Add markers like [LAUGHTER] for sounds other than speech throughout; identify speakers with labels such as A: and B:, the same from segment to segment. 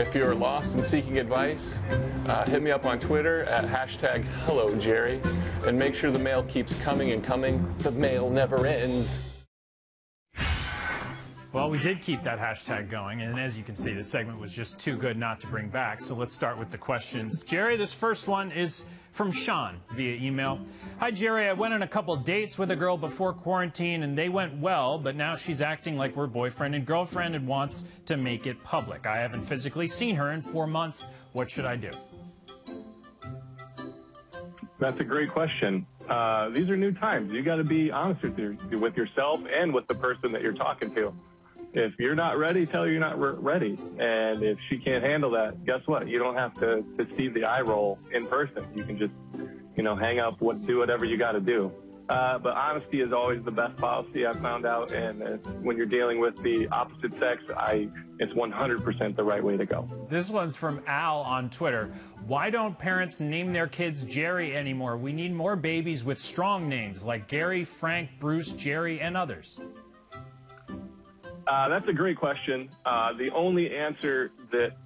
A: If you're lost and seeking advice, uh, hit me up on Twitter at hashtag Hello Jerry, and make sure the mail keeps coming and coming. The mail never ends.
B: Well, we did keep that hashtag going, and as you can see, the segment was just too good not to bring back. So let's start with the questions. Jerry, this first one is from Sean via email. Hi, Jerry. I went on a couple dates with a girl before quarantine, and they went well, but now she's acting like we're boyfriend and girlfriend and wants to make it public. I haven't physically seen her in four months. What should I do?
C: That's a great question. Uh, these are new times. You got to be honest with, your, with yourself and with the person that you're talking to if you're not ready, tell her you're not re- ready. And if she can't handle that, guess what? You don't have to, to see the eye roll in person. You can just, you know, hang up, what, do whatever you got to do. Uh, but honesty is always the best policy I found out. And uh, when you're dealing with the opposite sex, I, it's 100% the right way to go.
B: This one's from Al on Twitter. Why don't parents name their kids Jerry anymore? We need more babies with strong names like Gary, Frank, Bruce, Jerry, and others.
C: Uh, that's a great question. Uh, the only answer that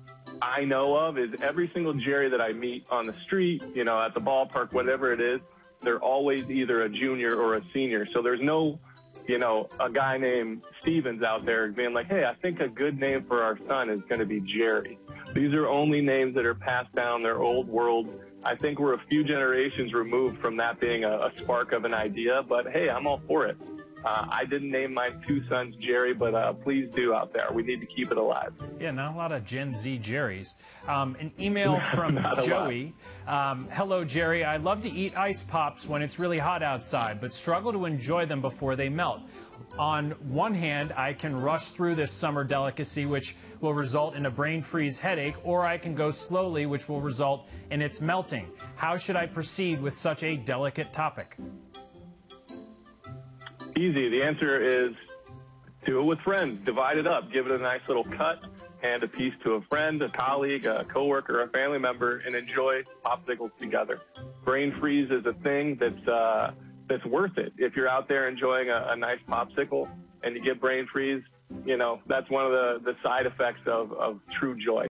C: I know of is every single Jerry that I meet on the street, you know, at the ballpark, whatever it is, they're always either a junior or a senior. So there's no, you know, a guy named Stevens out there being like, hey, I think a good name for our son is going to be Jerry. These are only names that are passed down. They're old world. I think we're a few generations removed from that being a, a spark of an idea, but hey, I'm all for it. Uh, I didn't name my two sons Jerry, but uh, please do out there. We need to keep it alive.
B: Yeah, not a lot of Gen Z Jerrys. Um, an email [LAUGHS] from Joey. Um, Hello, Jerry. I love to eat ice pops when it's really hot outside, but struggle to enjoy them before they melt. On one hand, I can rush through this summer delicacy, which will result in a brain freeze headache, or I can go slowly, which will result in its melting. How should I proceed with such a delicate topic?
C: Easy. The answer is do it with friends. Divide it up. Give it a nice little cut. Hand a piece to a friend, a colleague, a coworker, a family member, and enjoy popsicles together. Brain freeze is a thing that's uh, that's worth it. If you're out there enjoying a, a nice popsicle and you get brain freeze, you know that's one of the, the side effects of, of true joy.